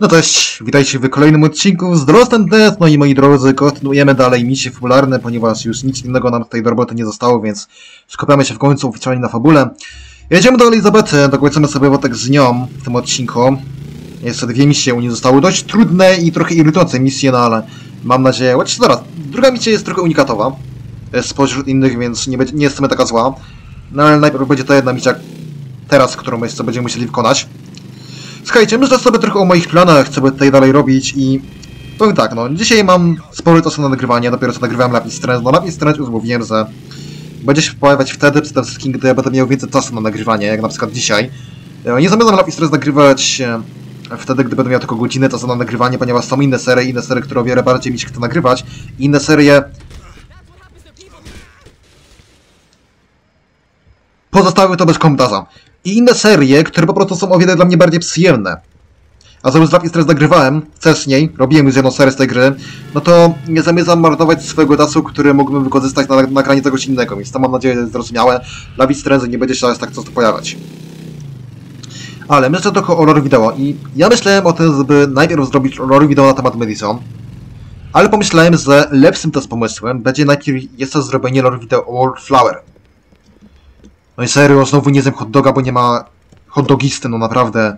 No cześć, witajcie w kolejnym odcinku z Lost and Death. No i moi drodzy, kontynuujemy dalej misje fabularne, ponieważ już nic innego nam tutaj do roboty nie zostało, więc skupiamy się w końcu oficjalnie na fabule. Jedziemy do Elizabety, dokończymy sobie wątek z nią w tym odcinku. Jeszcze dwie misje u niej zostały dość trudne i trochę irytujące misje, no ale mam nadzieję... Chociaż zaraz, druga misja jest trochę unikatowa spośród innych, więc nie, będzie, nie taka zła. No ale najpierw będzie ta jedna misja teraz, którą jeszcze będziemy musieli wykonać. Słuchajcie, myślę sobie trochę o moich planach, co by tutaj dalej robić i powiem tak, no, dzisiaj mam sporo czasu na nagrywanie, dopiero co nagrywałem Lapis Strange, no Lapis Strange już mówiłem, że będzie się pojawiać wtedy, przede wszystkim, gdy ja będę miał więcej czasu na nagrywanie, jak na przykład dzisiaj. E, Nie zamierzam Lapis Strange nagrywać e, wtedy, gdy będę miał tylko godzinę czasu na nagrywanie, ponieważ są inne serie, inne serie, które o wiele bardziej mi się chce nagrywać, inne serie pozostały to bez komentarza. I inne serie, które po prostu są o wiele dla mnie bardziej przyjemne. A już Lapis teraz nagrywałem wcześniej, robiłem już jedną serię z tej gry, no to nie zamierzam marnować swojego czasu, który mógłbym wykorzystać na nagranie czegoś innego, więc to mam nadzieję jest zrozumiałe. Lapis Strange nie będzie się aż tak często pojawiać. Ale myślę trochę o lore wideo i ja myślałem o tym, żeby najpierw zrobić lore wideo na temat Madison, ale pomyślałem, że lepszym też pomysłem będzie najpierw jeszcze zrobienie lore wideo o Wallflower. No i serio, znowu nie zjem hot doga, bo nie ma hot dogisty, no naprawdę.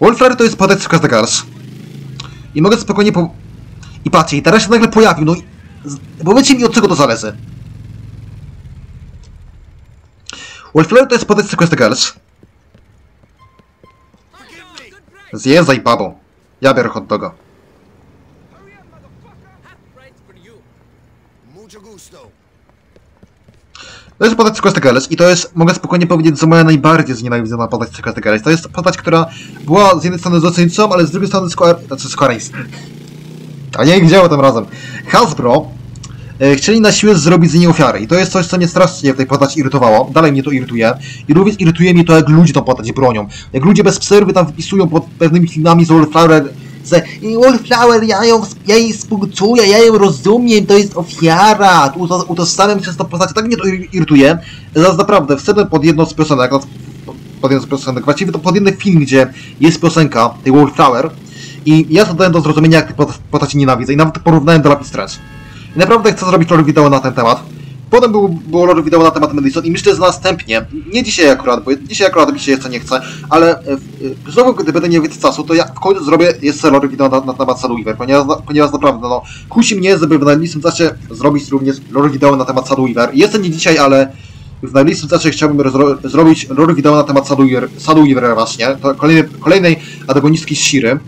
Wolfrary to jest podać z Gars. I mogę spokojnie po... I patrzcie, i teraz się nagle pojawił, no i... Powiedzcie mi, od czego to zależy. Wolfrary to jest podać z Gars. Zjeżdżaj, babo. Ja biorę hot To jest postać z Quest Girls i to jest, mogę spokojnie powiedzieć, że moja najbardziej znienawidzona postać z Quest Girls. To jest postać, która była z jednej strony złoczyńcą, ale z drugiej strony Square... Znaczy. A nie działo tym razem. Hasbro e, chcieli na siłę zrobić z niej ofiary i to jest coś, co mnie strasznie w tej postaci irytowało. Dalej mnie to irytuje. I również irytuje mnie to, jak ludzie tą postać bronią. Jak ludzie bez przerwy tam wypisują pod pewnymi filmami z Wallflower, że "I Wallflower, ja, ją, ja jej współczuję, ja ją rozumiem, to jest ofiara, utożsamiam się z tą postacią, tak mnie to ir- irytuje. Zaraz naprawdę, wszedłem pod jedną z piosenek, pod jedną z piosenek, właściwie to pod jeden film, gdzie jest piosenka tej Wallflower i ja zadałem do zrozumienia, jak tej postaci nienawidzę i nawet porównałem do Lapis Strange. I naprawdę chcę zrobić lore wideo na ten temat. Potem było, było lore wideo na temat Madison i myślę, że następnie, nie dzisiaj akurat, bo dzisiaj akurat mi się jeszcze nie chce, ale e, e, znowu, gdy będę miał więcej czasu, to ja w końcu zrobię jeszcze lore wideo na, na temat Sadweaver, ponieważ, ponieważ naprawdę, no, kusi mnie, żeby w najbliższym czasie zrobić również lore wideo na temat Sadweaver. Jeszcze nie dzisiaj, ale w najbliższym czasie chciałbym zrobić lore wideo na temat Sadweaver, Sadweaver właśnie, to kolejnej, kolejnej antagonistki Shiry.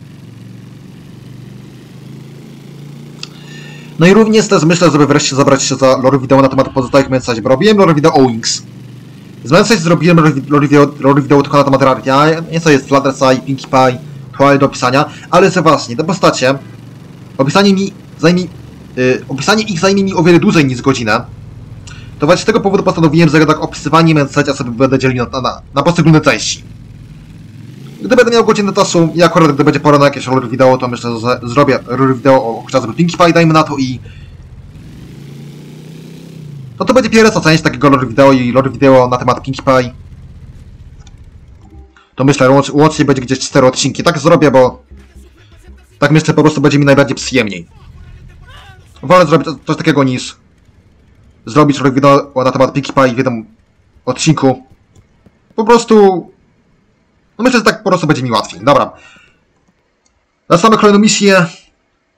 No i również też myślę, żeby wreszcie zabrać się za lore wideo na temat pozostałych mężczyzn, bo robiłem lore wideo o Wings. Z mężczyzn zrobiłem lore wi- lore wideo, lore wideo tylko na temat Rarkia, nieco jest Flattersa i Pinkie Pie, Twilight do opisania, ale że właśnie, te postacie, opisanie mi zajmie, y, opisanie ich zajmie mi o wiele dłużej niż godzinę. To właśnie z tego powodu postanowiłem, że jednak opisywanie mężczyzn sobie będę dzielił na, na, na poszczególne części. Gdy będę miał godzinę czasu i akurat gdy będzie pora na jakieś lore wideo, to myślę, że zrobię lore wideo o chociażby Pinkie Pie, dajmy na to i... No to będzie pierwsza część takiego lore wideo i lore wideo na temat Pinkie Pie. To myślę, łącz, łącznie będzie gdzieś 4 odcinki. Tak zrobię, bo... Tak myślę, po prostu będzie mi najbardziej przyjemniej. Wolę zrobić coś- takiego niż... Zrobić lore wideo na temat Pinkie Pie w jednym odcinku. Po prostu... No myślę, że tak po prostu będzie mi łatwiej. Dobra. Zaczynamy kolejną misję.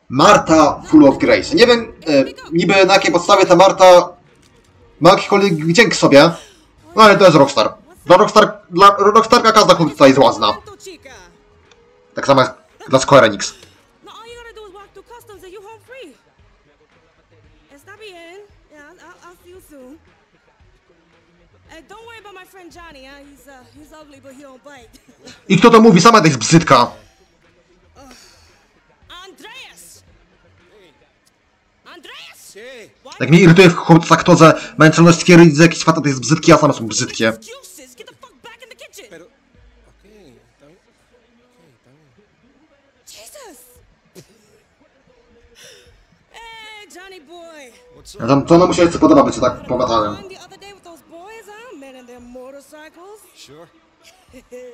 Marta Full of Grace. Nie wiem e, niby na jakiej podstawie ta Marta ma jakikolwiek wdzięk sobie, no ale to jest Rockstar. Dla, Rockstar, dla Rockstarka każda chłopca jest ładna. Tak samo jak dla Square Enix. Don't worry about my friend Johnny, huh? He's, uh, he's ugly, but he don't bite. I kto to mówi? Sama jest! Andreas! Hey, Why Jak mnie irytuje w chłopcach to, że mężczyzna stwierdzi, że jakiś facet jest brzydki, a same są brzydkie. Ja tam, to ona musiała się podoba być tak pogadałem.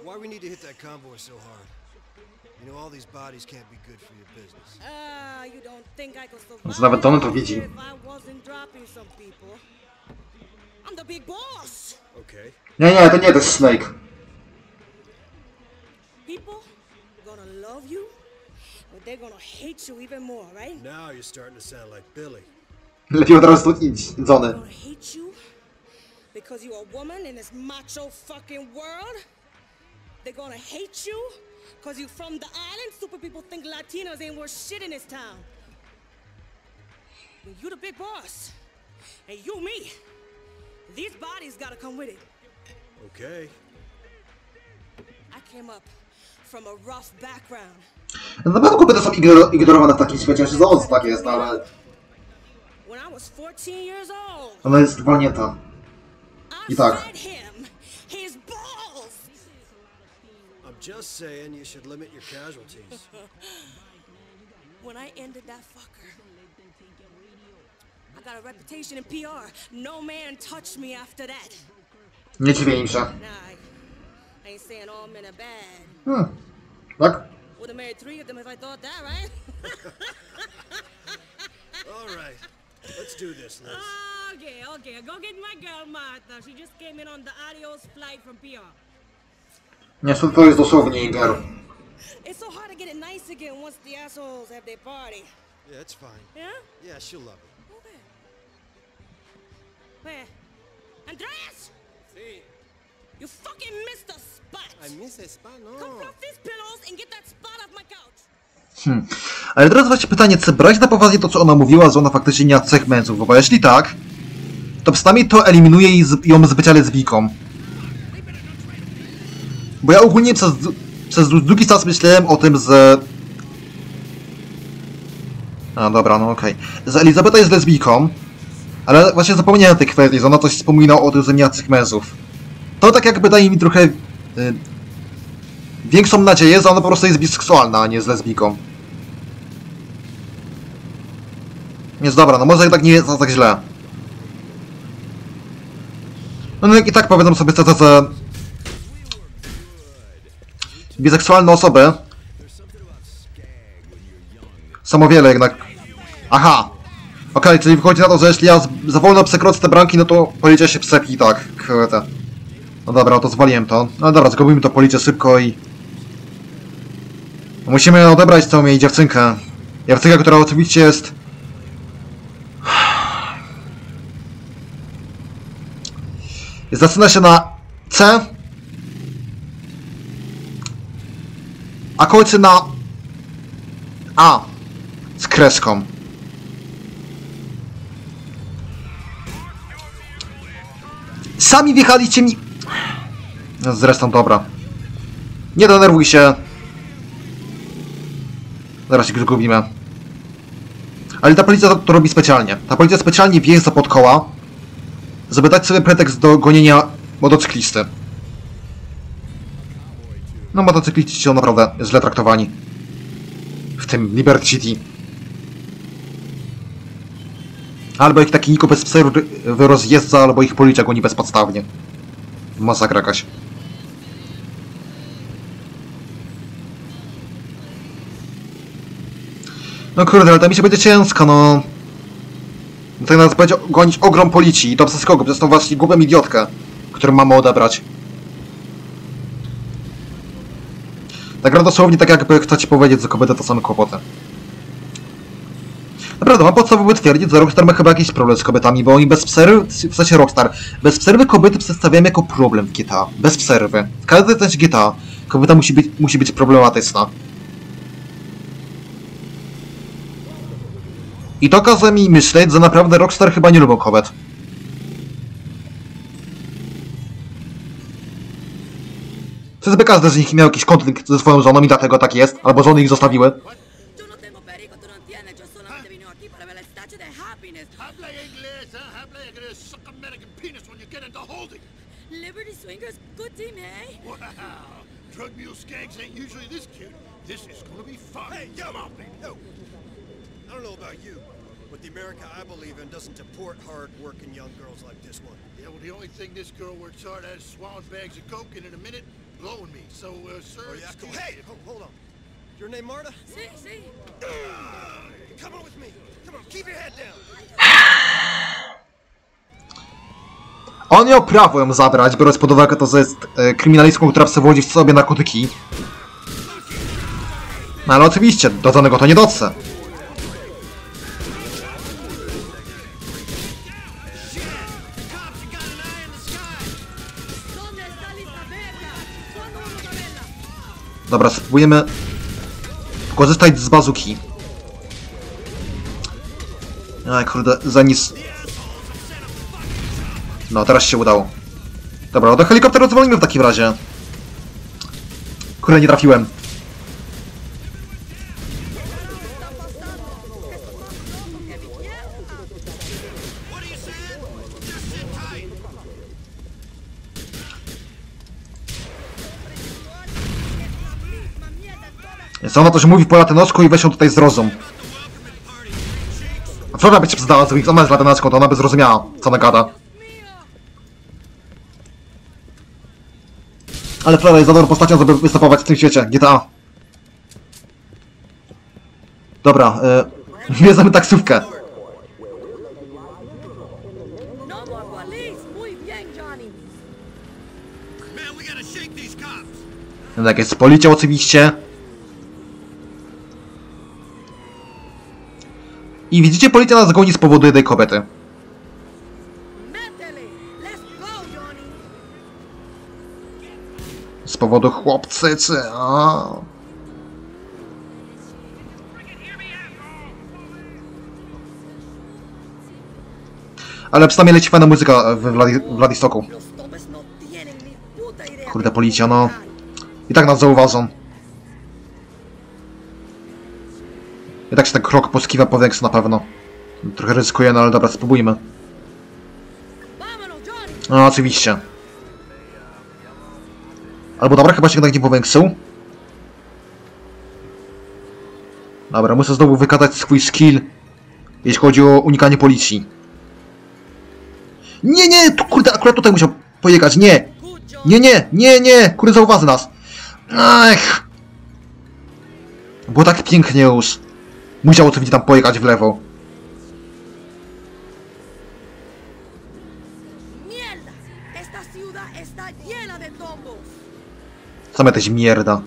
Why we need to hit that convoy so hard? You know, all these bodies can't be good for your business. Ah, you don't think I could survive Może nawet on to here widzi. if I wasn't dropping some people. I'm the big boss. Okay. Nie, nie, to nie, to jest Snake. People gonna love you, but they're gonna hate you even more, right? Now you're starting to sound like Billy. Lepiej od razu tu idź, Johnny. gonna hate you because you're a woman in this macho fucking world. They're gonna hate you because you're from the island. Stupid people think Latinos ain't worth shit in this town. And you the big boss. And you me. These bodies gotta come with it. Okay. I came up from a rough background. Na pewno kobiety są ignoro- ignorowane w takim świecie, że za tak jest, ale When I was 14 years old, ona jest walnięta. I I tak. Just saying you should limit your casualties. When I ended that fucker, I got a reputation in PR. No man touched me after that. Nie dziwię im się. Nah, I, I ain't saying all men are bad. Hmm. Tak? Would have married three of them if I thought that, right? All right. Let's do this, Liz. okay, okay. Go get my girl Martha. She just came in on the adios flight from PR. Niestety to jest dosłownie Inger. It's so hard to get it nice again once the assholes have their party. Yeah, it's fine. Yeah? Yeah, she'll love it. Okay. Where? Andreas! See, You fucking missed the spot! I miss a Come no. fluff these pillows and get that spot off my couch. Hmm. Ale teraz właśnie pytanie, czy brać na poważnie to, co ona mówiła, że ona faktycznie nie ma mężów, bo jeśli tak, to przynajmniej to eliminuje ją z bycia lesbijką. Bo ja ogólnie przez, przez długi czas myślałem o tym, że... A, dobra, no okej. Że Elizabeta jest lesbijką, ale właśnie zapomniałem tej kwestii, że ona coś wspomina o tym, że nie ma mężów. To tak jakby daje mi trochę... Y, większą nadzieję, że ona po prostu jest biseksualna, a nie jest lesbijką. Jest dobra, no może jednak nie jest tak źle. No, no i tak powiedzą sobie szczerze, że biseksualne osoby są o wiele jednak... Aha! Okej, czyli wychodzi na to, że jeśli ja za wolno przekroczę te bramki, no to policzę się psepi i tak. Kurde. No dobra, to zwaliłem to. No dobra, zgubimy to policzę szybko i... Musimy odebrać tą jej dziewczynkę. Dziewczynkę, która oczywiście jest... Zaczyna się na C. A kończy na A. Z kreską. Sami wjechaliście mi... No zresztą dobra. Nie denerwuj się. Zaraz się zgubimy. Ale ta policja to, to robi specjalnie. Ta policja specjalnie wjeżdża pod koła, żeby dać sobie pretekst do gonienia motocyklisty. No motocykliści są naprawdę źle traktowani. W tym Liberty City. Albo ich taki Niko bez przerwy rozjeżdża, albo ich policja goni bezpodstawnie. Masakra jakaś. No kurde, ale to mi się będzie ciężko, no. Tak nas będzie gonić ogrom policji i to przez kogo? Przez tą właśnie głupią idiotkę, którą mamy odebrać. Tak naprawdę dosłownie tak jakby chcecie powiedzieć, że kobiety to same kłopoty. Naprawdę, mam podstawowy twierdzić, że Rockstar ma chyba jakiś problem z kobietami, bo oni bez przerwy, w sensie Rockstar, bez przerwy kobiety przedstawiają jako problem w GTA. Bez przerwy. W każdej części GTA kobieta musi być, musi być problematyczna. I to każe mi myśleć, że naprawdę Rockstar chyba nie lubią kobiet. Czyżby każdy z nich miał jakiś konflikt ze swoją żoną i dlatego tak jest? Albo żony ich zostawiły? Liberty Swingers, team, eh? Wow. Drug mule skanks ain't usually this cute. This is gonna be fun. No. I don't know about you, but the America I believe in doesn't hard-working young girls like this one. Yeah, well, the only thing this girl works hard at is swallowing bags of coke and in a minute blowing me. So, uh, sir, Oh yeah, excuse Hey, ho- hold on. Your name Marta? Sí, sí. Come on with me. Come on, keep your head down. On miał prawo ją zabrać, biorąc pod uwagę to, że jest e, kryminalistką, która przewodzi w sobie narkotyki. No ale oczywiście, do danego to nie dotrze. Dobra, spróbujemy korzystać z bazuki. Aj, kurde, za nic. No, teraz się udało. Dobra, no do helikopteru zwolnimy w takim razie. Kurde, nie trafiłem. Więc ona też mówi po latynosku i weź ją tutaj z rozum. A Flora by się przyznała, że ona jest latynoską, to ona by zrozumiała, co ona gada. Ale Flora jest za dobrą postacią, żeby występować w tym świecie, GTA. Dobra, y, bierzemy taksówkę. Jak jest z policją oczywiście. I widzicie, policja nas goni z powodu jednej kobiety. Z powodu chłopcycy. A. Ale przynajmniej leci fajna muzyka w idea. Kurde, de policja, no. I tak nas zauważą. I tak się ten krok poskiwa powiększa na pewno. Trochę ryzykuję, no ale dobra, spróbujmy. No oczywiście. Albo dobra, chyba się jednak nie powiększył. Dobra, muszę znowu wykazać swój skill, jeśli chodzi o unikanie policji. Nie, nie, tu, kurde, akurat tutaj musiał pojechać, nie! Nie, nie, nie, nie, kurde, zauważy nas. Ech! Było tak pięknie już. Musiał oczywiście tam pojechać w lewo. Same jakaś mierda.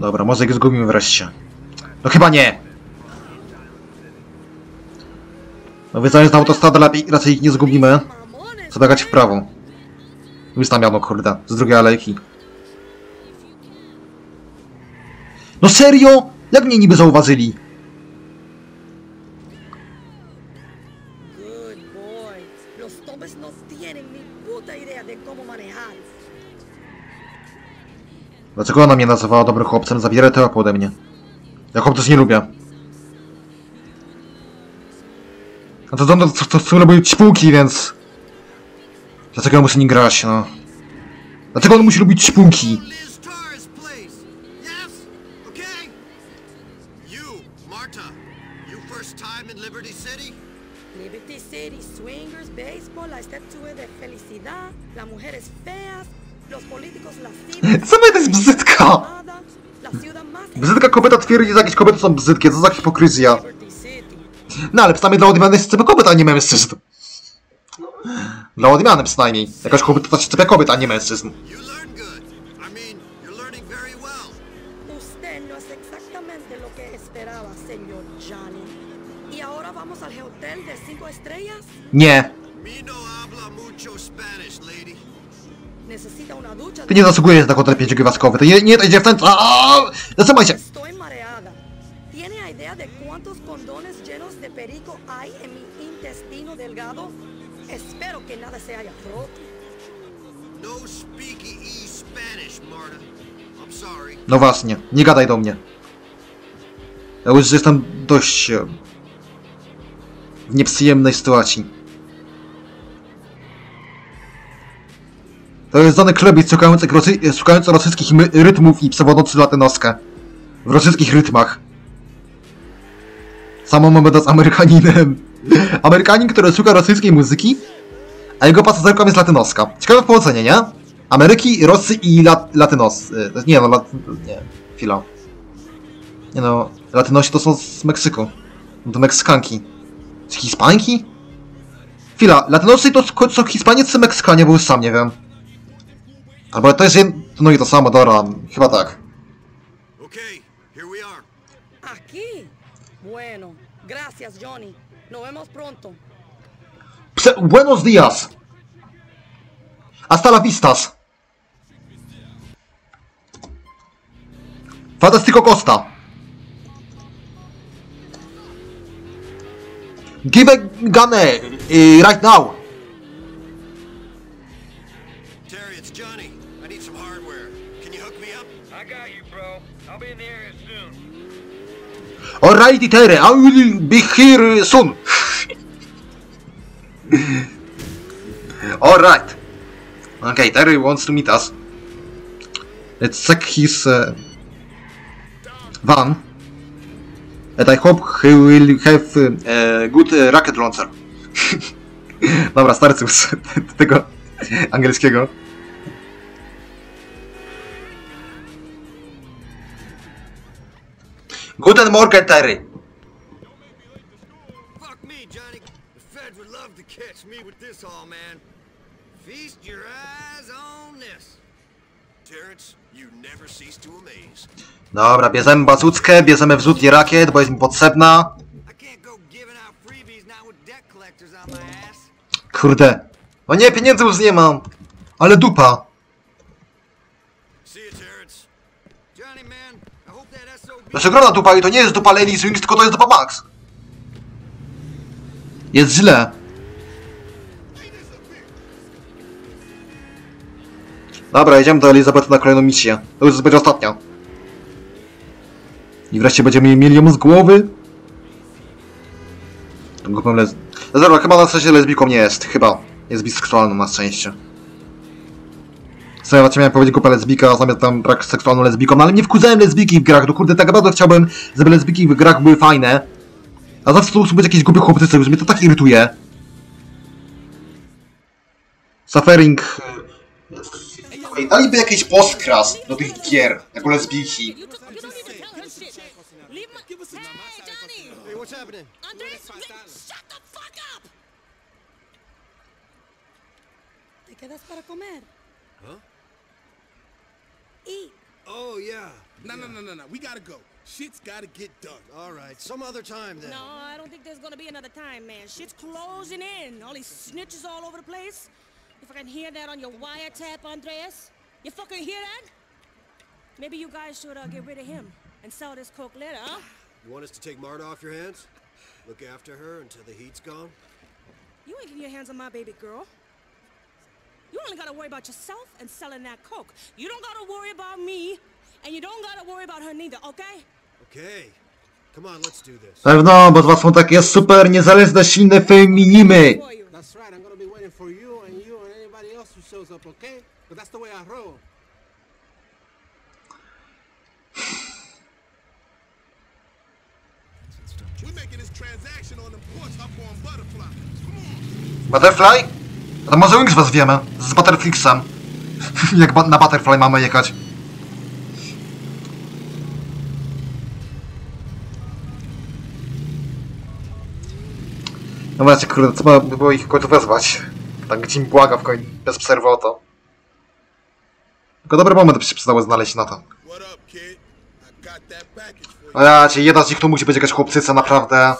Dobra, ich zgubimy wreszcie. No chyba nie! No wyznając na autostradę lepiej, raczej ich nie zgubimy. Jechać w prawo. Już tam jadą, kurde, z drugiej alejki. No serio? Jak mnie niby zauważyli? Dlaczego ona mnie nazywała dobrym chłopcem? Za wiele to ode mnie. Ja chłopców nie lubię. A to to, to, to robią ćpułki, więc... Dlaczego on musi nie grać, no? Dlaczego on musi lubić ćpułki? Liberty City? Swingers, baseball, la estatua de felicidad, las mujeres feas, Nada, La ciudad más Brzydka kobieta twierdzi, że jakieś kobiety są brzydkie, co za hipokryzja. No ale przynajmniej dla odmiany jest kobiet, a nie mężczyzn. Dla odmiany przynajmniej. Jakaś kobieta to się czepia kobiet, a nie mężczyzn. You Ty nie zasługujesz na hotel pięciogwiazdkowy. Ty nie, nie tej dziewczęta. Aaaa! Zatrzymaj się! Estoy mareada. ¿Tiene idea de cuántos condones llenos de perico hay en mi intestino delgado? Espero que nada se haya roto. No speaky e Spanish, Marta. I'm sorry. No właśnie, nie gadaj do mnie. Ja już jestem dość... e, w nieprzyjemnej sytuacji. Zony Klebic szukający, rosy, szukający rosyjskich rytmów i przewodzący latynoskę. W rosyjskich rytmach. Samo moment z Amerykaninem. Amerykanin, który słucha rosyjskiej muzyki, a jego pasażerką jest latynoska. Ciekawe połączenie, nie? Ameryki, Rosy i lat, Latynos. y, Nie no, lat, nie, chwila. Nie no, Latynosi to są z Meksyku. No to Meksykanki. Czy Hiszpanki? Chwila, Latynosy to są Hiszpanicy czy Meksykanie, bo już sam nie wiem. Albo to jest jed... No i to samo, dobra, chyba tak. Okay, here we are. Aquí. Bueno, gracias, Johnny. Nos vemos pronto. Prze Buenos dias! Hasta la vistas! Fantastico Costa! Give a gunne uh, right now! I will be here soon! Alright. Okay, Terry wants to meet us. Let's check his uh, van. And I hope he will have uh, a good uh, rocket launcher. Dobra, starcy tego angielskiego. Guten Morgen, Terry. Fuck me, Johnny. The feds would love to catch me with this all, man. Feast your eyes on this. Terrence, you never cease to amaze. Dobra, bierzemy bazuckę, bierzemy wrzutnie rakiet, bo jest mi potrzebna. Kurde. O nie, pieniędzy już nie mam. Ale dupa. See you, Terrence. Johnny, man, I hope that SOB... Znaczy grona dupa i to nie jest dupa Lady Swings, tylko to jest dupa Max. Jest źle. Dobra, jedziemy do Elizabeth na kolejną misję. To już będzie ostatnia. I wreszcie będziemy mieli ją z głowy. Les... No dobra, chyba na szczęście lesbijką nie jest. Chyba. Jest biseksualną na szczęście. Co ja właśnie miałem powiedzieć głupia lesbika, a zamiast tam brak seksualną lesbiką, no ale nie wkurzałem lesbiki w grach, no kurde, tak naprawdę chciałbym, żeby lesbiki w grach były fajne. A zawsze to muszą być jakieś głupie chłopcy, już mnie to tak irytuje. Suffering... Ej, daliby jakiś postkras do tych gier, jako lesbiki. ¿Te quedas para comer? Huh? Eat. Oh, yeah. No, no, no, no, no. We gotta go. Shit's gotta get done. All right, some other time then. No, I don't think there's gonna be another time, man. Shit's closing in. All these snitches all over the place. If I can hear that on your wiretap, Andreas. You fucking hear that? Maybe you guys should uh, get rid of him and sell this coke later, huh? You want us to take Marta off your hands? Look after her until the heat's gone? You ain't getting your hands on my baby girl. You only gotta worry about yourself and selling that coke. You don't gotta worry about me, and you don't gotta worry about her neither, okay? Okay. Come on, let's do this. Pewno, bo dwa są takie super niezależne, silne feminimy. For you. That's right. I'm gonna be waiting for you and you and anybody else who shows up, okay? But that's the way I roll. We're making this transaction on them ports up on Butterfly. Come on. Butterfly? A może Wings was wiemy, z Butterflixem. Jak ba- na Butterfly mamy jechać. No właśnie, kurde, trzeba by było ich w końcu wezwać. Tak, gdzie im błaga w końcu, bez przerwy o to. Tylko dobry moment by się przydało znaleźć na to. A ja cię, jedna z nich to musi być jakaś chłopcyca, naprawdę.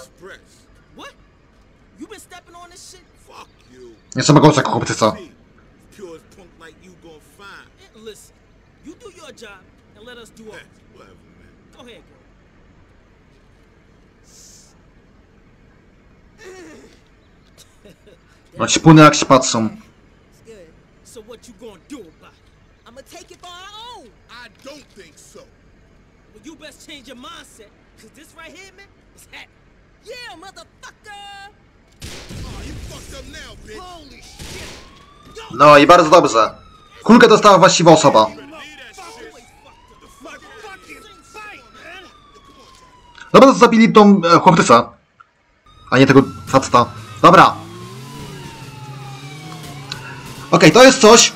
Whatever, man. Go ahead, girl. No ćpuny jak się patrzą. So what you gonna do about it? I'ma take it for our own. I don't think so. Well, you best change your mindset, cause this right here, man, is happening. Yeah, motherfucker! No i bardzo dobrze. Kulkę dostała właściwa osoba. Dobra, to zabili tą e, chłopczycę. A nie tego faceta. Dobra. Okej, to jest coś.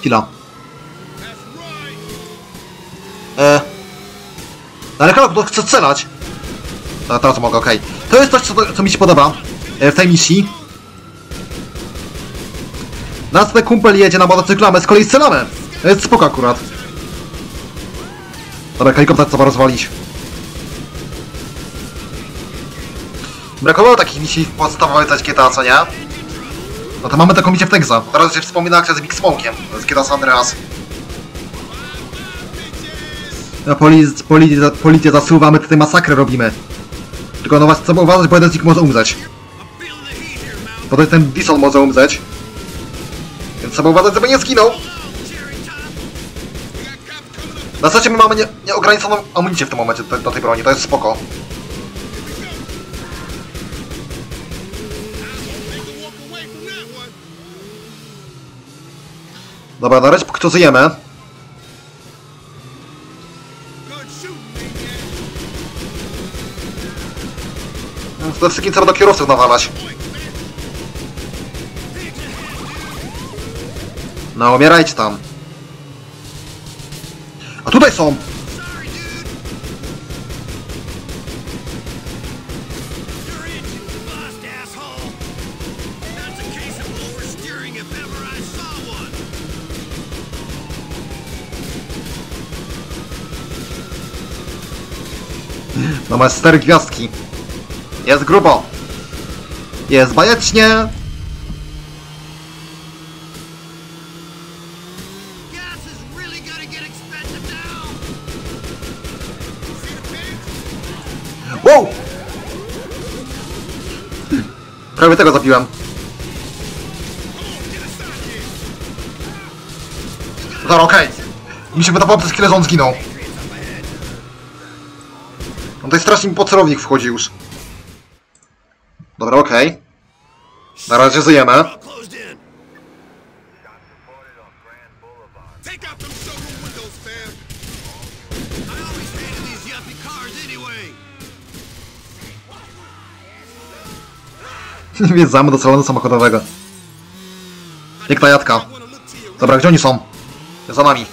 Chwila. E. Ale halo, kto chce strzelać? A, teraz mogę, okej. To jest coś, co, co mi się podoba e, w tej misji. Następny kumpel jedzie na motocyklu, a z kolei strzelamy. To jest spoko akurat. Dobra, helikopter trzeba rozwalić. Brakowało takich misji w podstawowej coś GTA, co nie? No to mamy taką misję w Teksa. Teraz się wspomina akcja z Big Smoke'iem. To jest GTA San Andreas. No, polic policję, policję zasuwa, my tutaj masakrę robimy. Tylko no właśnie trzeba uważać, bo jeden z nich może umrzeć. Bo to jest ten Bison może umrzeć. Więc trzeba uważać, żeby nie zginął. Na zasadzie my mamy nie, nieograniczoną amunicję w tym momencie do, do tej broni, to jest spoko. Dobra, na razie póki co Przede wszystkim trzeba do kierowców nawalać. No, umierajcie tam. A tutaj są! No masz cztery gwiazdki. Jest grubo. Jest bajecznie. Wow! Prawie tego zabiłem. Dobra, okej. Mi się wydawało przez chwilę, że on zginął. On tutaj strasznie mi po celownik wchodzi już. Hated these yuppie cars anyway! Wjeżdżamy do salonu samochodowego. Jadka. Look to your Dobra, gdzie oni są? Za nami.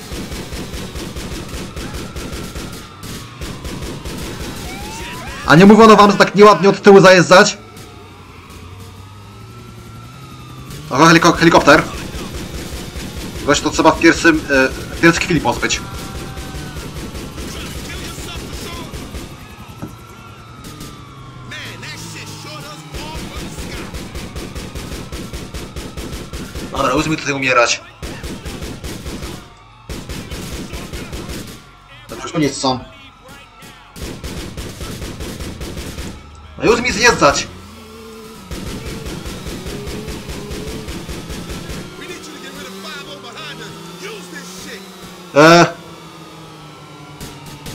A nie mówiono wam, że tak nieładnie od tyłu zajeżdżać? Oho, heliko helikopter. Właśnie to trzeba w pierwszym, e, w pierwszej chwili pozbyć. Dobra, już mi tutaj umierać. To już koniec są. No już mi zjeżdżać. Eee.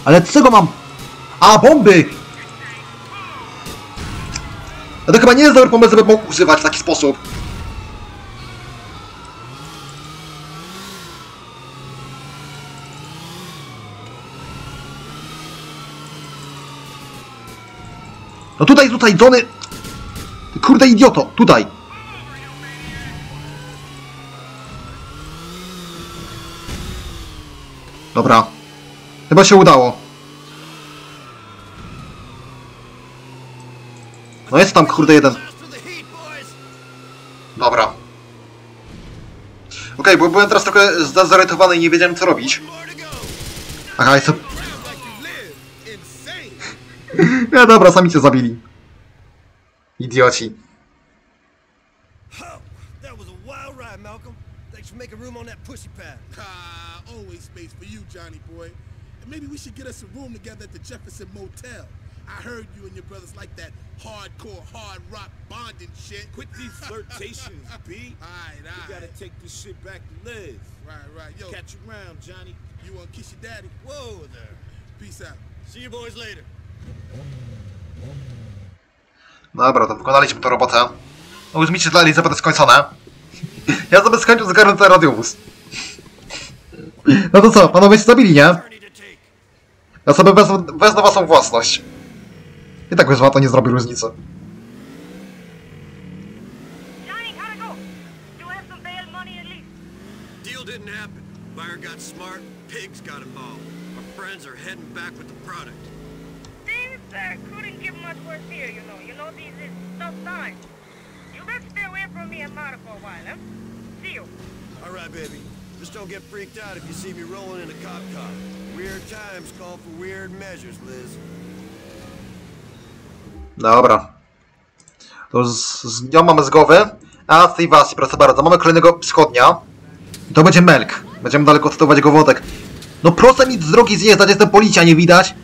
Ale czego mam? A, bomby! No to chyba nie jest dobry pomysł, żeby mógł używać w taki sposób. No tutaj, tutaj, Johnny! Kurde idioto, tutaj! Dobra. Chyba się udało. No jest tam kurde jeden. Dobra. Okej, bo byłem teraz trochę zdezorientowany i nie wiedziałem co robić. Aha, jest. Ja dobra, sami cię zabili. Idioci. Johnny boy. And maybe we should get us a room together at the Jefferson Motel. I heard you and your brothers like that hardcore, hard rock bonding shit. Quit these flirtations, B. Alright, We alright. gotta take this shit back to Liz. Right, right. Yo, Catch you around, Johnny. you want to kiss your daddy? Whoa there. Peace out. See you boys later. Dobra, to wykonaliśmy tę robotę. No już mi się dla Elizabeth skończone. Ja sobie skończył zgarnąć ten radiowóz. No to co, panowie się zabili, nie? sobie wezmę, wezmę waszą własność. I tak już to nie zrobi różnicy. All right, baby. Just don't get freaked out if you see me rolling in a cop car. Weird times call for weird measures, Liz. Dobra. To z, z nią mamy z głowy. A z tej wasy, proszę bardzo, mamy kolejnego wschodnia. To będzie Melk. Będziemy daleko cytować jego wodek. No proszę mi z drogi zjeżdżać, jestem policja, nie widać.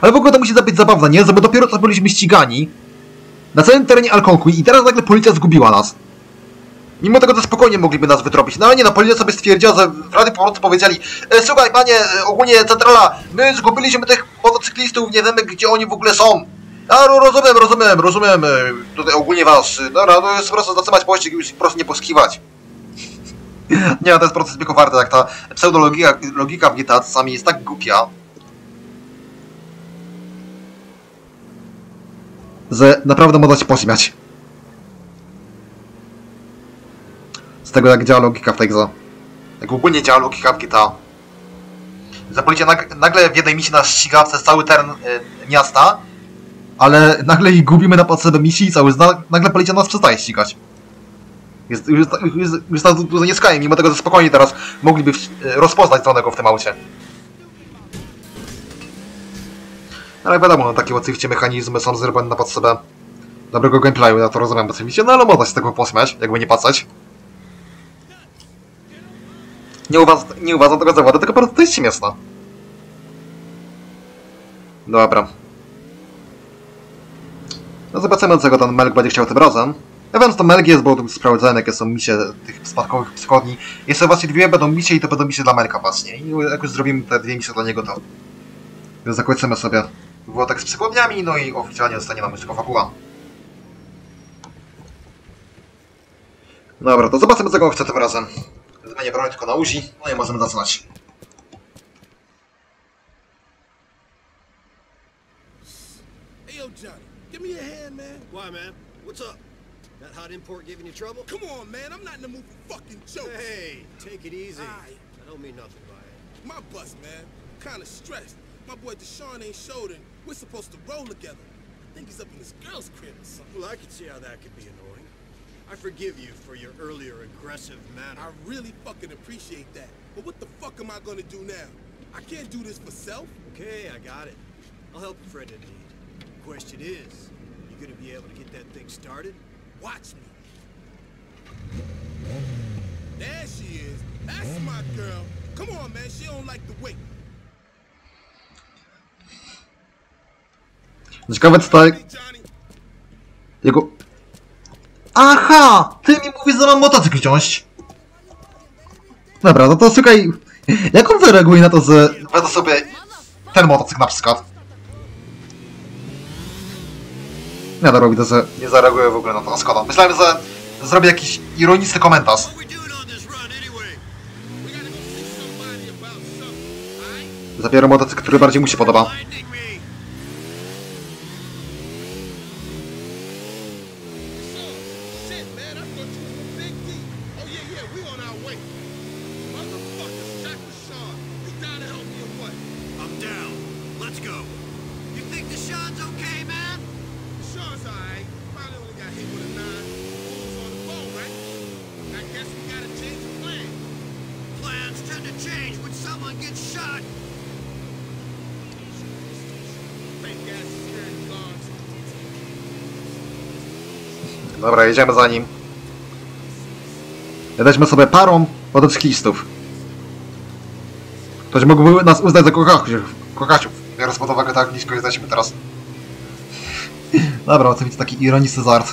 Ale w ogóle to musi być zabawne, nie? Bo dopiero co byliśmy ścigani na całym terenie Alkonku i teraz nagle policja zgubiła nas. Mimo tego, to spokojnie mogliby nas wytropić. No ale nie, no policja sobie stwierdziła, że w Rady Pomocy powiedzieli e, Słuchaj panie, e, ogólnie centrala, my zgubiliśmy tych motocyklistów, nie wiemy gdzie oni w ogóle są. A ro- rozumiem, rozumiem, rozumiem, e, tutaj ogólnie was. Dobra, to jest po prostu zatrzymać pościg i po prostu nie poskiwać. nie, no, to jest proces biegowarty, jak ta pseudologika logika w GTA czasami jest tak głupia, że naprawdę można się pośmiać. Z tego jak działa logika w grze. Jak ogólnie działa logika w GTA. Że policja nag nagle w jednej misji nas ściga przez cały teren y, miasta, ale nagle ich gubimy na potrzeby misji i cały nagle policja nas przestaje ścigać. Jest, już, już, nas nie skaje, mimo tego, że spokojnie teraz mogliby y, rozpoznać danego w tym aucie. Ale wiadomo, no, takie oczywiście mechanizmy są zrobione na potrzebę dobrego gameplayu, ja to rozumiem oczywiście, no ale można się z tego posmiać, jakby nie patrzeć. Nie uważam, nie uważam tego za wadę, tylko po prostu to jest śmieszne. Dobra. No zobaczymy, czego ten Melk będzie chciał tym razem. Ja wiem, że to Melk jest, bo sprawdzałem, jakie są misie tych spadkowych wschodni. Jeszcze właśnie dwie będą misie i to będą misie dla Melka właśnie. I jak już zrobimy te dwie misie dla niego, to zakończymy sobie włotek z przychodniami, no i oficjalnie zostanie nam już tylko fabuła. Dobra, to zobaczymy, czego on chce tym razem. Zmienię broń tylko na Uzi, no i możemy zaczynać. Hey, yo, Johnny, give me a hand, man. Why, man? What's up? That hot import giving you trouble? Come on, man. I'm not in the mood for fucking jokes. Hey, take it easy. Aight. I don't mean nothing by it. My bust, man. Kind of stressed. My boy Deshaun ain't showed, and we're supposed to roll together. I think he's up in his girl's crib or something. Well, I can see how that could be annoying. I forgive you for your earlier aggressive manner. I really fucking appreciate that. But what the fuck am I gonna do now? I can't do this for self. Okay, I got it. I'll help a friend in need. Question is, you gonna be able to get that thing started? Watch me. There she is. That's my girl. Come on, man. She don't like the wait. Ciekawe co tak... Hey, Johnny. Jego... Aha! Ty mi mówisz, że mam motocykl wziąć. Dobra, no to słuchaj... Jak on zareaguje na to, że wezmę sobie ten motocykl na przykład? Nie, dobra, widzę, że nie zareaguje w ogóle na to, szkoda. Myślałem, że zrobię jakiś ironiczny komentarz. Zabiorę motocykl, który bardziej mu się podoba. Blinding me. Sure. Shit, man. I thought you was with Big D. Oh, yeah, yeah. We on our way. Motherfucker, Jack Sean. You down to help me or what? I'm down. Let's go. You think the shot's okay, man? Sean's alright. Probably only got hit with a nine. Bulls on the bone, right? I guess we gotta change the plan. Plans tend to change when someone gets shot. Fake ass security guards. Dobra, jedziemy za nim. Jesteśmy sobie parą motocyklistów. Ktoś mógłby nas uznać za kochaciów. kochaciów. Biorąc pod uwagę tak blisko jesteśmy teraz. Dobra, oczywiście taki ironiczny żart.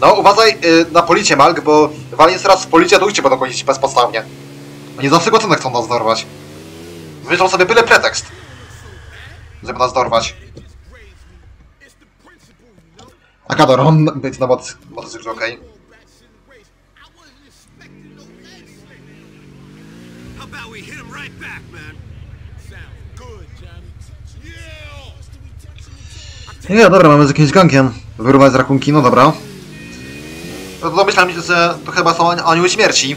No, uważaj y, na policję, Malk, bo walnie teraz z policja to ujście będą chodzić bezpodstawnie. Oni zawsze go cenę chcą nas dorwać. Wyszą sobie byle pretekst, żeby nas dorwać. Hit him right back, man? Sounds good, Johnny. Yeah! Nie, dobra, mamy z jakimś gankiem. Wyrównać rachunki, no dobra. No to domyślam się, że to chyba są ani- anioły śmierci.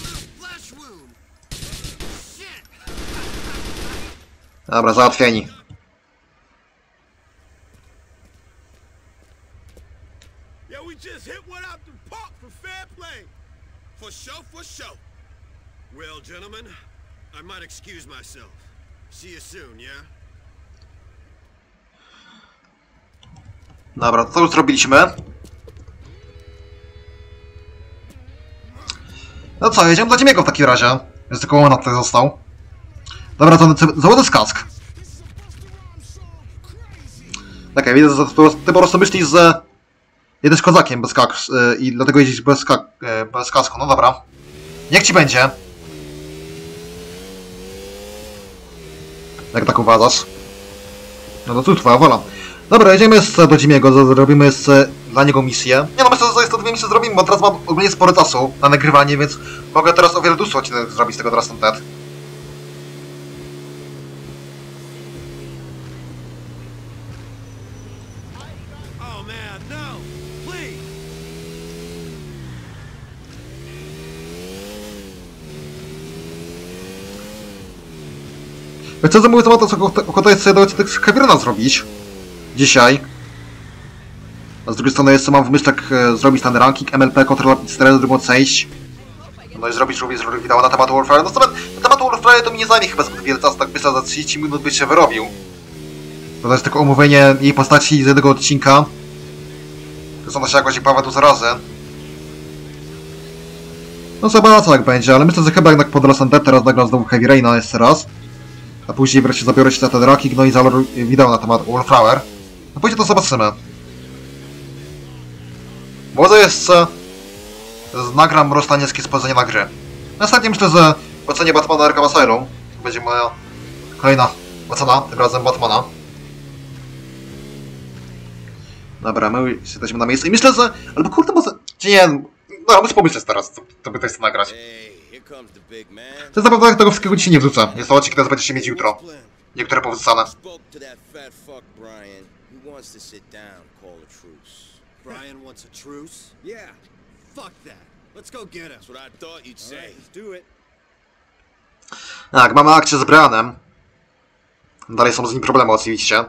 little flesh wound. Shit! Dobra, załatwieni. Yeah, we just hit one out the park for fair play. For show. Well, gentlemen, I might excuse myself. See you soon, yeah? Dobra, to już zrobiliśmy. No co, jedziemy do Ciemiego w takim razie. Jest tylko on tutaj został. Dobra, to zawody z kask. Okej, widzę, że ty po prostu myślisz, że jedziesz kozakiem bez kak y, i dlatego jeździsz bez, kak y, bez kasku. No dobra. Niech ci będzie. Jak tak uważasz? No to tu twoja wola. Dobra, jedziemy jeszcze do Jimiego, z- zrobimy jeszcze dla niego misję. Nie no, myślę, że to dwie misje zrobimy, bo teraz mam ogólnie sporo czasu na nagrywanie, więc mogę teraz o wiele dłuższy zrobić z tego teraz ten TED. Oh, man, no! Please! Wiesz co, mówię, to co ochota- jest sobie do odcinek z Heavyrona zrobić. Dzisiaj. A z drugiej strony jeszcze mam w myślach e, zrobić ten ranking MLP Control Steroid drugą część. No i zrobić również wideo na temat Warfare. No co, na temat Warfare to mi nie zajmie chyba zbyt wiele czasu, tak myślę, za 30 minut by się wyrobił. To jest tylko omówienie jej postaci z jednego odcinka. To się jakoś bawa tu razy. No zobaczę jak będzie, ale myślę, że chyba jednak po The Last Undead teraz nagram znowu Heavy Raina jeszcze raz. A później wreszcie zabiorę się za ten ranking, no i za wideo na temat Wallflower. A później to zobaczymy. Może jeszcze nagram rozstanieckie spojrzenie na gry. Następnie myślę, że ocenie Batmana Arkham Asylum będzie moja kolejna ocena, tym razem Batmana. Dobra, my jesteśmy na miejscu i myślę, że... Albo kurde, może... Nie... No, muszę pomyśleć teraz, co by to jest nagrać. To jest naprawdę tego wszystkiego dzisiaj nie wrzucę. Jest to odcinek, który będziecie mieć jutro. Niektóre powrzucane. Brian. Wants a truce. Yeah. Fuck that. Let's go get him. That's what I thought you'd say. let's do it. Tak, mamy akcję z Brianem. Dalej są z nim problemy oczywiście.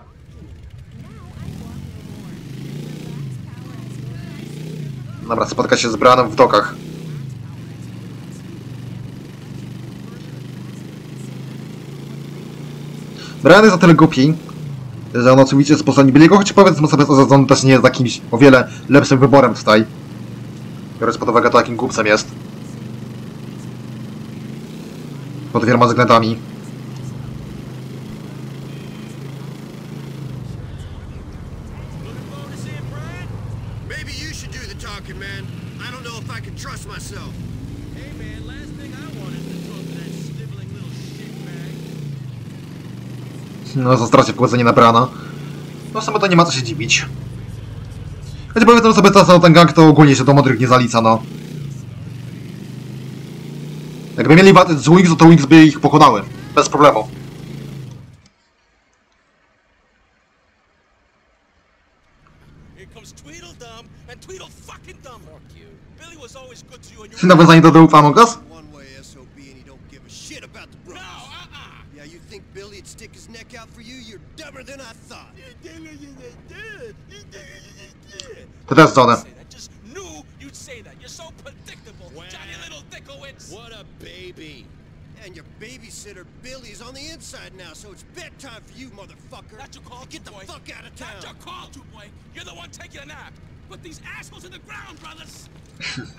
Dobra, spotka się z Brianem w dokach. Jest na tyle głupi, że on oczywiście sposobni byli go, choć powiedzmy sobie, że on też nie jest jakimś o wiele lepszym wyborem tutaj. Biorąc pod uwagę to, jakim głupcem jest. Pod wieloma względami. Maybe you should do the talking, man. I don't know if I can trust myself. Hey man, last thing I want is to talk to that sniveling little shitbag. No, za stracie wkładzenie na Brana. No, sumie to nie ma co się dziwić. Choć powiedzmy sobie, to, ten gang to ogólnie się do mądrych nie zalica, no. Jakby mieli walczyć z Wings, to Wings by ich pokonały. Bez problemu. Here comes was Tweedledum and Tweedle What a baby. And your babysitter Billy's on the inside now, so it's bedtime for you, motherfucker. Not your call, Get the boy. fuck out of town. Not your call, two boy. You're the one taking a nap. Put these assholes in the ground, brothers.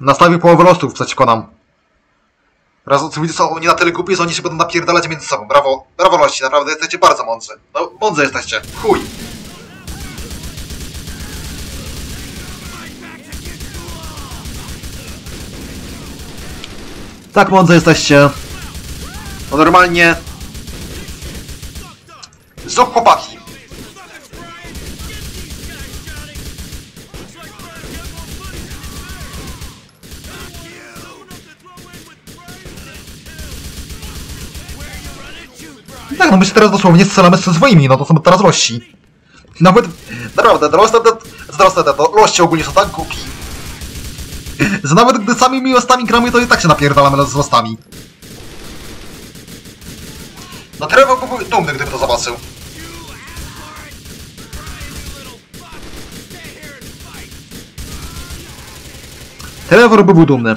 Nastawił połowę losów przeciwko nam. Raz oczywiście są oni na tyle głupi, że oni się będą napierdalać między sobą. Brawo, brawo lości, naprawdę jesteście bardzo mądrzy. No, mądrzy jesteście. Chuj. Tak mądrzy jesteście. No normalnie... Zrób chłopaki. Tak, no my się teraz dosłownie strzelamy ze swoimi, no to są teraz lości. Nawet, naprawdę, dorosłe te, dorosłe te, to lości ogólnie są tak głupi. Że nawet gdy samymi lostami gramy, to i tak się napierdalamy z lostami. No Trevor byłby dumny, gdyby to zobaczył. Trevor by był dumny.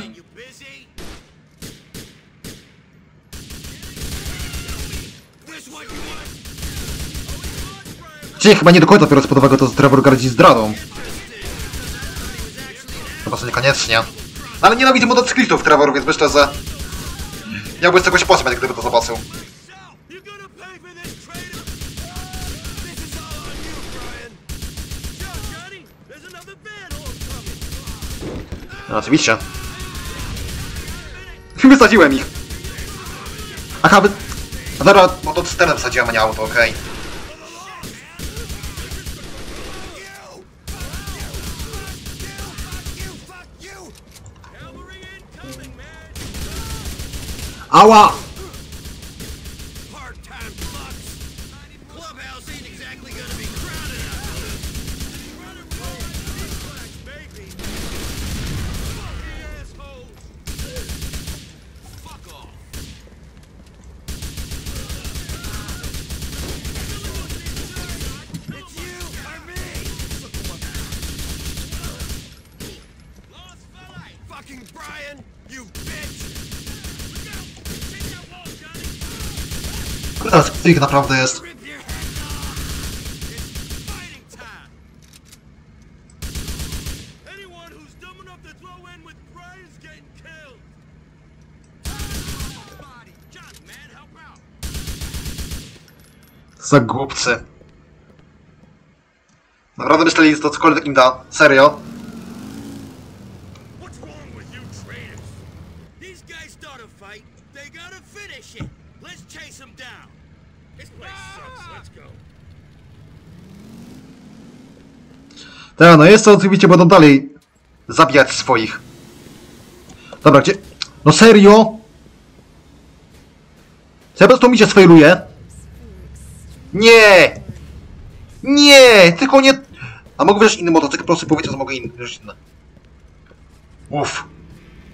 Czyli chyba nie do końca biorąc pod uwagę to, że Trevor gardzi zdradą. To niekoniecznie. Ale nienawidzi motocyklistów Trevor, więc myślę, że... Miałby z tego się pośmiać, gdyby to zobaczył. No, oczywiście. Wysadziłem ich. Aha, wy... Dobra, motocyklem wsadziłem, a nie auto, okej. You, Aua! Johnny, man, help out! Za głupcy. Naprawdę myśleli, że to cokolwiek im da. Serio. What's wrong with you traitors? These guys start a fight, they gotta finish it! Let's chase them down! This place sucks, let's go! To oczywiście będą dalej zabijać swoich. Dobra, gdzie... No serio? Czy ja po prostu mi się sfejluje? Nie! Nie! Tylko nie... A mogę wziąć inny motocykl? Proszę powiedzieć, że mogę inny, wziąć inny. Uff.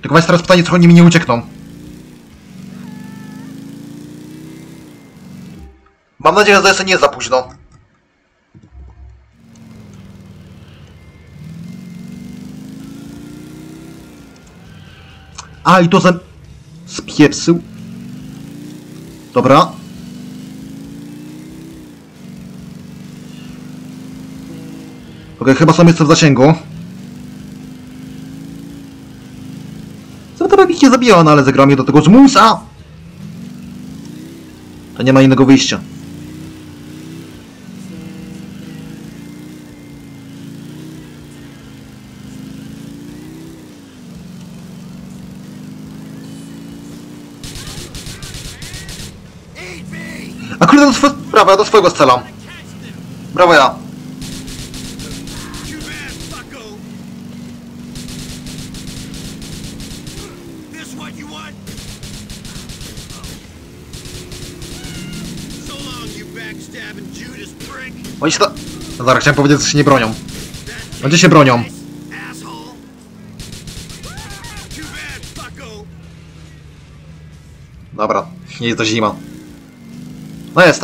Tylko właśnie teraz pytanie, co oni mi nie uciekną. Mam nadzieję, że jeszcze nie za późno. A, i to za... Spieprzył. Dobra. Okej, chyba są jeszcze w zasięgu. To ich nie zabiła, no ale zagrał mnie do tego zmusa! To nie ma innego wyjścia. Backstabbing Judas prick! Oni się ta... No zaraz chciałem powiedzieć, że się nie bronią. That Będzie się bronią. Dobra, nie jest to zima. No jest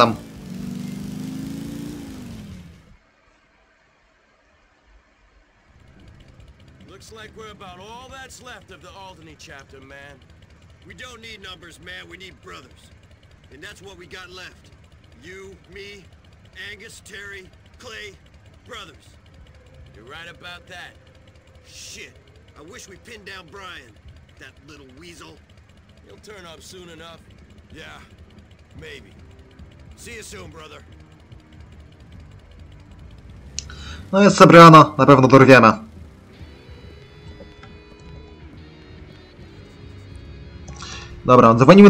that's what we got left. You, me, Angus, Terry, Clay, brothers. You're right about that. Shit. I wish we pinned down Brian. That little weasel. He'll turn up soon enough. Yeah, maybe. See you soon, brother. No jest Sebriana, na pewno dorwiemy. Dobra, dzwonimy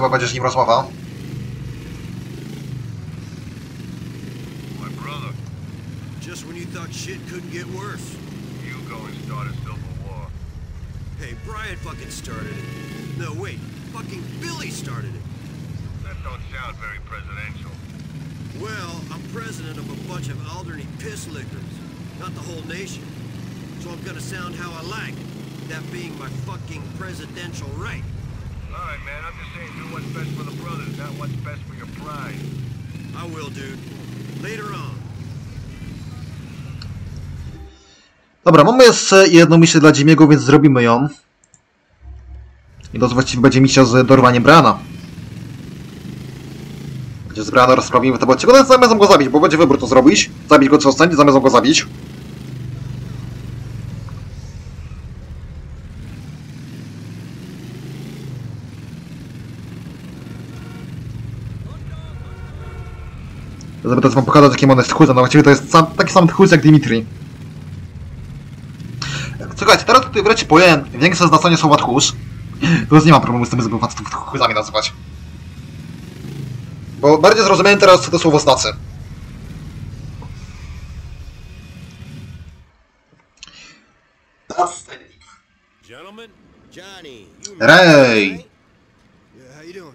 chyba będzie z nim rozmowa. My brother, Just when you thought shit couldn't get worse. you go and start a civil war. Hey, Brian fucking started it. No, wait. Fucking Billy started it. That don't sound very presidential. Well, I'm president of a bunch of Alderney piss lickers. Not the whole nation. So I'm gonna sound how I like. That being my fucking presidential right. Man, I'm just saying do what's best for the brothers, not what's best for your pride. I will, dude. Later on. Dobra, mamy jeszcze jedną misję dla Jimmy'ego, więc zrobimy ją. I to właściwie będzie misja z dorwaniem Brana. Gdzie z Brana rozprawimy to odcinku, no zamiast go zabić, bo będzie wybór to zrobić. Zabić go co ostanie, zamiast go zabić. Żeby teraz wam pokazać jakim on jest tchórzem, no właściwie to jest sam, taki sam tchórz jak Dimitri. Słuchajcie, teraz tutaj wreszcie powiem większe znaczenie słowa tchórz. Teraz nie mam problemu z tym, żeby facetów tchórzami nazywać. Bo bardziej zrozumiałem teraz, co to słowo znaczy. Ray! Yeah, how you doing?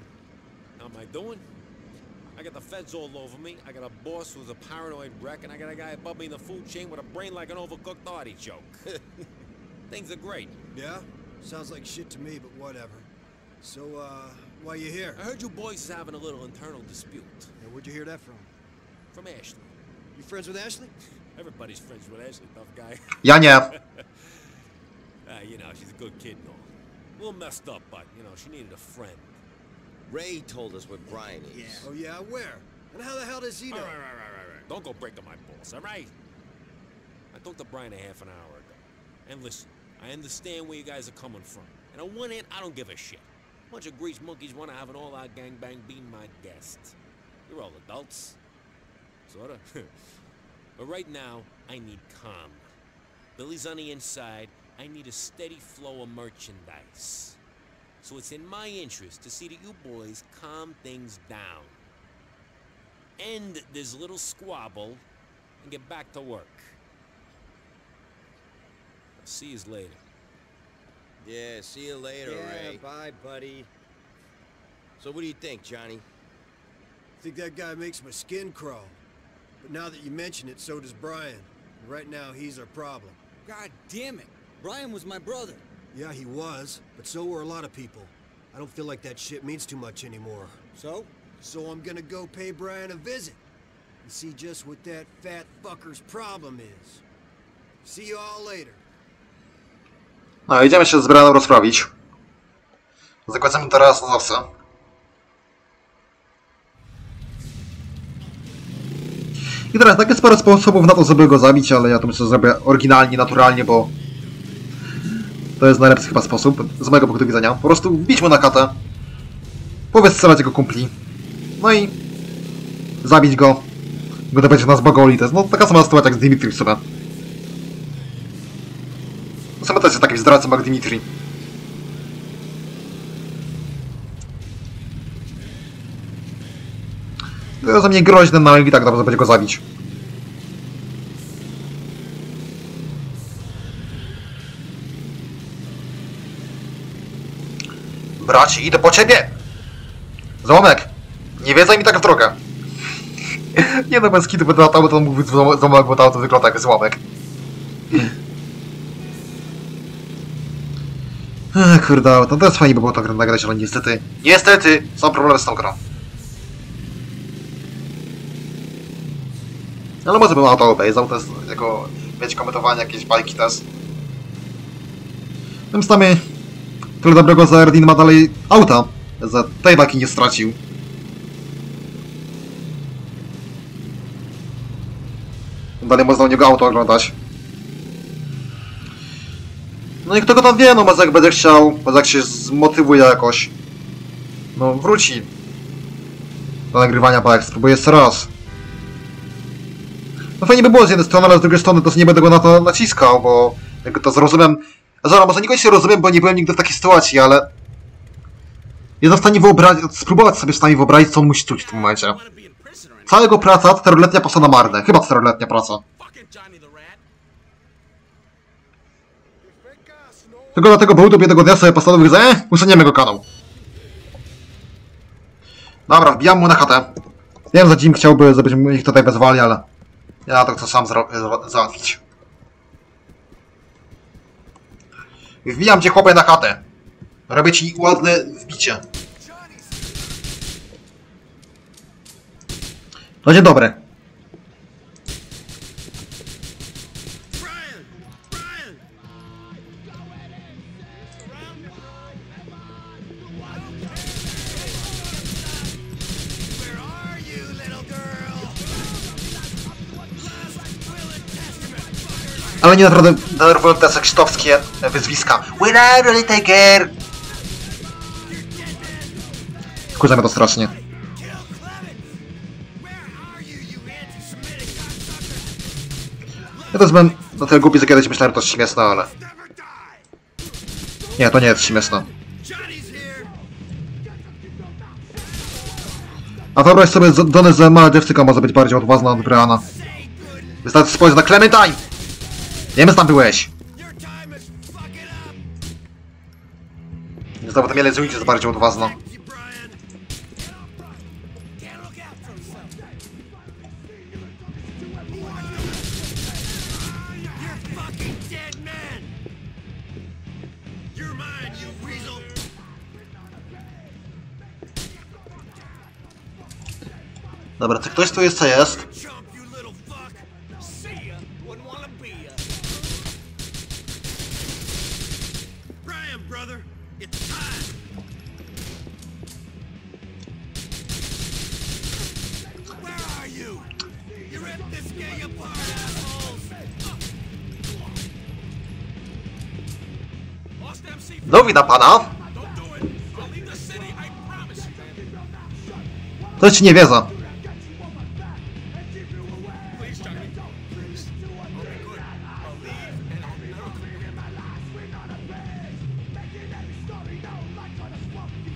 how am I doing? I got the feds all over me. I got a boss who's a paranoid wreck, and I got a guy above me in the food chain with a brain like an overcooked artichoke. Things are great. Yeah? Sounds like shit to me, but whatever. So, uh, why you here? I heard you boys is having a little internal dispute. Yeah, where'd you hear that from? From Ashley. You friends with Ashley? Everybody's friends with Ashley, tough guy. Ja nie. Uh, you know, she's a good kid and all. A little messed up, but, you know, she needed a friend. Ray told us what Brian is. Yeah. Oh, yeah, where? And how the hell does he know? All right, right, right, right, right. Don't go breaking my balls, all right? I talked to Brian a half an hour ago. And listen, I understand where you guys are coming from. And on one hand, I don't give a shit. A bunch of grease monkeys want to have an all-out gangbang being my guest. You're all adults. Sorta. but right now, I need calm. Billy's on the inside. I need a steady flow of merchandise. So it's in my interest to see that you boys calm things down. End this little squabble and get back to work. I'll see you later. Yeah, see you later, yeah, Ray. bye, buddy. So what do you think, Johnny? I think that guy makes my skin crawl. But now that you mention it, so does Brian. Right now, he's our problem. God damn it. Brian was my brother. Yeah, he was, but so were a lot of people. I don't feel like that shit means too much anymore. So? So I'm gonna go pay Brian a visit and see just what that fat fucker's problem is. See you all later. No, idziemy się z Braną rozprawić. Zakładamy teraz na zawsze. I teraz takie sporo sposobów na to, żeby go zabić, ale ja to myślę, że zrobię oryginalnie, naturalnie, bo to jest najlepszy chyba sposób, z mojego punktu widzenia. Po prostu wbić mu na katę, powystrzelać jego kumpli, no i zabić go, go będzie nas bagoli. To jest no, taka sama sytuacja jak z Dimitri w sumie. Też jest takim zdrajcą jak Dimitri. To jest za mnie groźne, no i tak dobrze będzie go zabić. Bracie, idę po ciebie! Załomek! Nie wiedzaj mi tak w drogę! nie no, bez kitu będę latał, to mógł być załomek, bo to wygląda jak złomek. Ech, kurde, to też fajnie by było to grę nagrać, ale niestety, niestety, są problemy z tą grą. Ale może bym auto obejrzał, to jest jako, wiecie, komentowanie jakieś bajki też. Tym stamy tyle dobrego za Erdin ma dalej auta, za tej bajki nie stracił. Dalej można u niego auto oglądać. No i kto go tam wie, no może jak będzie chciał, może jak się zmotywuje jakoś. No wróci do nagrywania bajek, spróbuję jeszcze raz. No fajnie by było z jednej strony, ale z drugiej strony to nie będę go na to naciskał, bo jak to zrozumiem... Zara, może niekoniecznie rozumiem, bo nie byłem nigdy w takiej sytuacji, ale... Jestem w stanie wyobrazić, spróbować sobie stanie wyobrazić, co on musi czuć w tym momencie. Cała jego praca, czteroletnia poszła na marne. Chyba czteroletnia praca. Tylko dlatego, bo YouTube jednego dnia sobie postanowił, że eh, usuniemy go kanał. Dobra, wbijam mu na chatę. Wiem, za Jim chciałby, żebyśmy ich tutaj bezwali, ale... Ja to chcę sam załatwić. Wbijam cię, chłopie, na chatę. Robię ci ładne wbicie. To dzień dobry. Ale nie naprawdę denerwują te seksistowskie wyzwiska. Winner, really tiger! Wkurza mnie to strasznie. Ja też byłem na tyle głupi, że kiedyś myślałem, że to jest śmieszne, ale... Nie, to nie jest śmieszne. A wyobraź sobie, z- Donny, że mała dziewczynka może być bardziej odważna od Briana. Wystarczy spojrzeć na Clementine! Wiemy, że tam byłeś! Znowu ta Mielec jest bardziej weasel! Dobra, czy ktoś tu jeszcze jest? Leave and I'll never come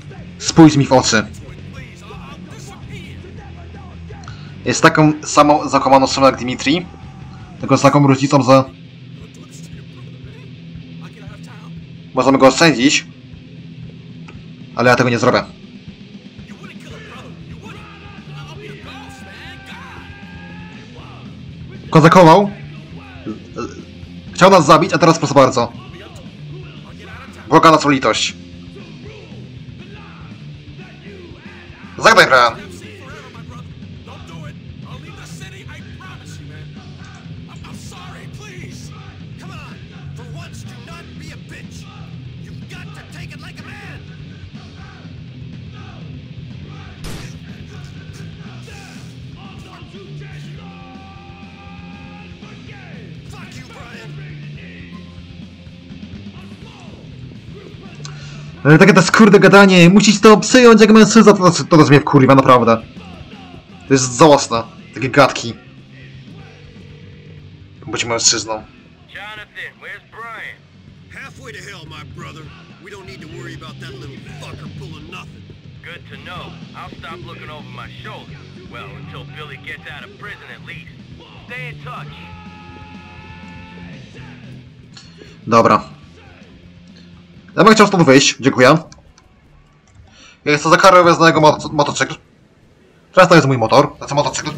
back. Spójrz mi w oczy. Jest taką samą osobą jak Dimitri. Tylko z taką różnicą, że możemy go oszczędzić. Ale ja tego nie zrobię. Konsekował. Chciał nas zabić, a teraz proszę bardzo. I'll get out of town. Błoga na co litość. Takie to skurde gadanie, musisz to przyjąć jak mężczyzna, to, to, to mnie wkurwa, naprawdę. To jest żałosne, takie gadki. Być mężczyzną. Jonathan, where's Brian? Halfway to hell, my brother. We don't need to worry about that little fucker pulling nothing. Good to know. I'll stop looking over my shoulder. Well, until Billy gets out of prison at least. Stay in touch. Dobra. Ja bym chciał stąd wyjść, dziękuję. Ja chcę za karę wezmę jego moto motocykl. Teraz to jest mój motor, znaczy motocykl.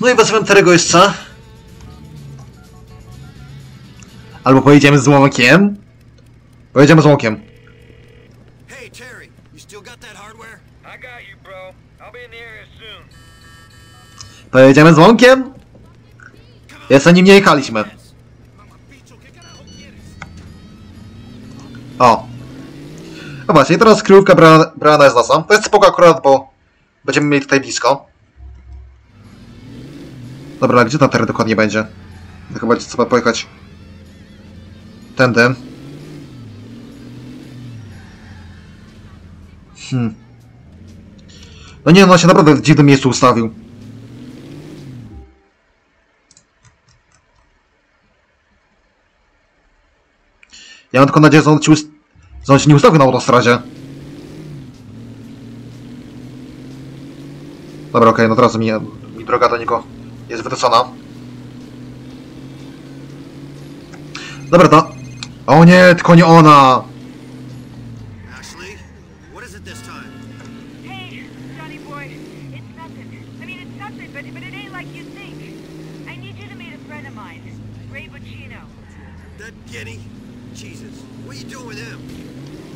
No i wezmę Terego jeszcze. Albo pojedziemy z łąkiem. Pojedziemy z łąkiem. Hey, Terry, you still got that hardware? I got you, bro. I'll be in the area soon. Pojedziemy z łąkiem? Jeszcze nim nie jechaliśmy. O. No właśnie, teraz kryjówka bra- brana jest nasa. To jest spoko akurat, bo będziemy mieli tutaj blisko. Dobra, gdzie ta teren dokładnie będzie? Chyba trzeba pojechać tędy. Hmm. No nie, no się naprawdę w dziwnym miejscu ustawił. Ja mam tylko nadzieję, że on, ci ust- że on się nie ustawił na autostradzie. Dobra, okej, no teraz mi, mi droga do niego jest wytoczona. Dobra, to... O nie, tylko nie ona! That Getty? Jesus, what are you doing with him?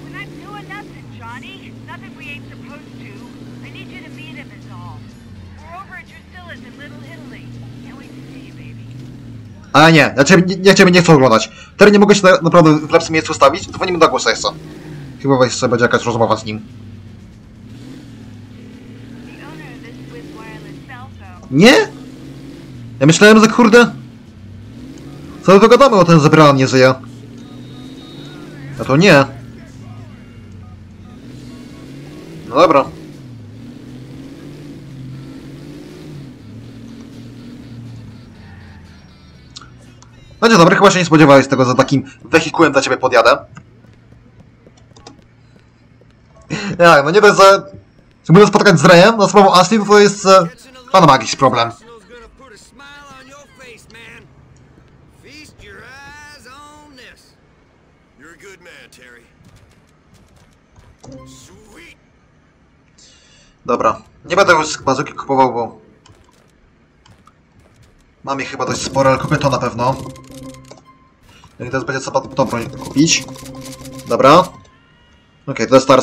We're not doing nothing, Johnny. Nothing we ain't supposed to. I need you to meet him is all. We're over at Drusilla's in Little Italy. Can't wait to see you, baby. Ale nie, ja ciebie, ja ciebie nie chcę oglądać. Teraz nie mogę się na, naprawdę w lepszym miejscu ustawić, dzwonimy do głosu jeszcze. Chyba sobie będzie jakaś rozmowa z nim. Nie? Ja myślałem, że kurde... Co dogadamy o ten zebrany nie żyje. A to nie. No dobra. No dzień dobry, chyba się nie spodziewałeś tego, że takim wehikułem dla ciebie podjadę. Jak, no nie dość, że... będę spotkać z Rejem, no sprawą Ashley, to jest... E, pan ma jakiś problem. Dobra. Nie będę już bazuki kupował, bo... Mam ich chyba dość sporo, ale kupię to na pewno. No i teraz będzie trzeba tą broń kupić. Dobra. Okej, to jest boy.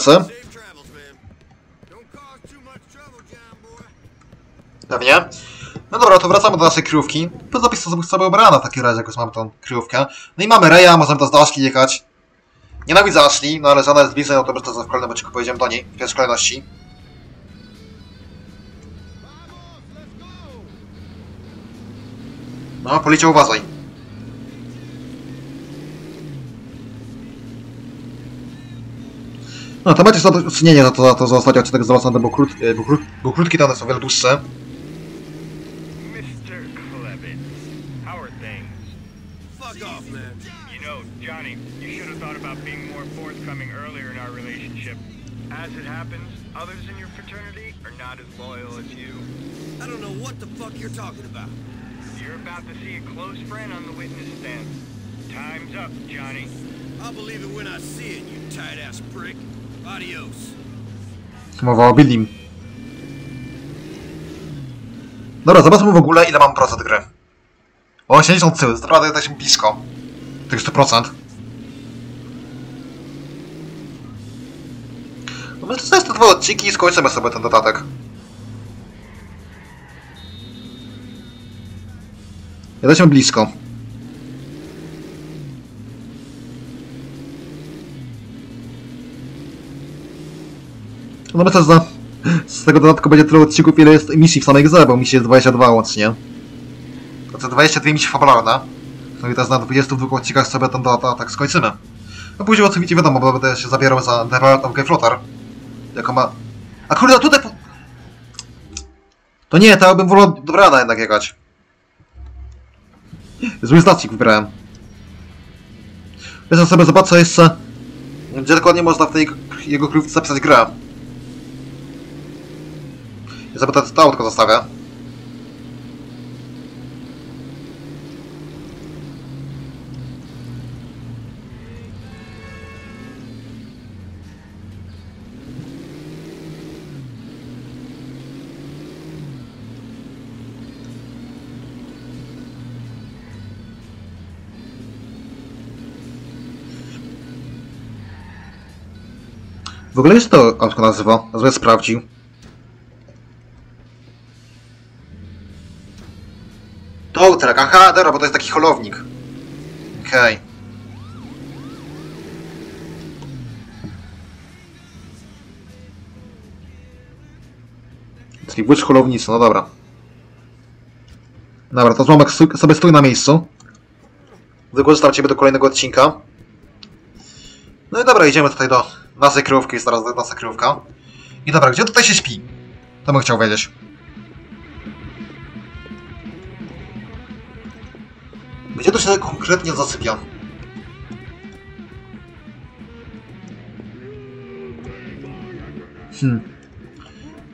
Pewnie. No dobra, to wracamy do naszej kryjówki. To zapis sobie sobie ubrana w takim razie, jak już mamy tą kryjówkę. No i mamy Reja, możemy teraz do Ashley jechać. Nienawidzę Ashley, no ale żadna jest bliżej, no to myślę, że w kolejnym odcinku pojedziemy do niej, w pierwszej kolejności. No, policie uważaj. No, to macie zadośćuczynienie za to, za to, że ostatni odcinek z Zawasandem był, krót, e, był, krót, był krótki, to one są wiele dłuższe. Johnny, you should have thought about being more forthcoming earlier in our relationship. As it happens, others in your fraternity are not as loyal as you. I don't know what the fuck you're talking about. You're about to see a close friend on the witness stand. Time's up, Johnny. I'll believe it when I see it, you tight-ass prick. Adios. Mowa o Billim. Dobra, zobaczmy w ogóle ile mam procent gry. O, 80 tył, naprawdę jesteśmy blisko. Tych 100%. No myślę, że jest to dwa odcinki i skończymy sobie ten dodatek. Jesteśmy blisko. No myślę, że z tego dodatku będzie tyle odcinków, ile jest misji w samej grze, bo misji jest 22 łącznie. To te 22 misje fabularne. No i teraz na 22 odcinkach sobie ten dodatek skończymy. No później oczywiście wiadomo, bo będę się zabierał za Development of Gay Flotter. Jako ma... A kurde, tutaj... To nie, to ja bym wolał do jednak jechać. Zły znacznik wybrałem. Jeszcze sobie zobaczę jeszcze... Gdzie dokładnie można w tej jego kryjówce zapisać grę. Ja sobie to autko zostawię. W ogóle jest to autko nazywa, nazwę sprawdził. To track, aha, dobra, bo to jest taki holownik. Okej. Czyli błycz holownicy, no dobra. Dobra, to złomek sobie stój na miejscu. Wykorzystam Ciebie do kolejnego odcinka. No i dobra, idziemy tutaj do naszej kryjówki, jest teraz nasza kryjówka. I dobra, gdzie tutaj się śpi? To bym chciał wiedzieć. Gdzie to się konkretnie zasypia? Hmm.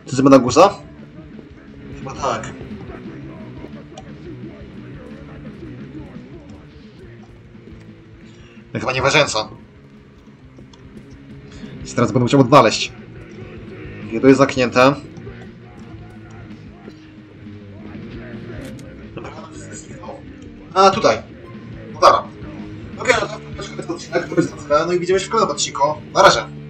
Czy zbyt na guza? Chyba tak. No chyba nieważęca. I teraz będę musiał odnaleźć. Gdzie to jest zamknięte? A, tutaj. Dobra. Okej, no to w odcinek, który jest no i widzimy się w kolejnym odcinku. Na razie.